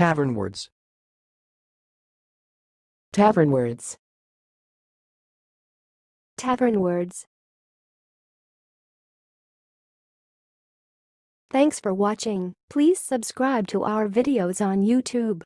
Tavern words. Tavern words. Tavern words. Thanks for watching. Please subscribe to our videos on YouTube.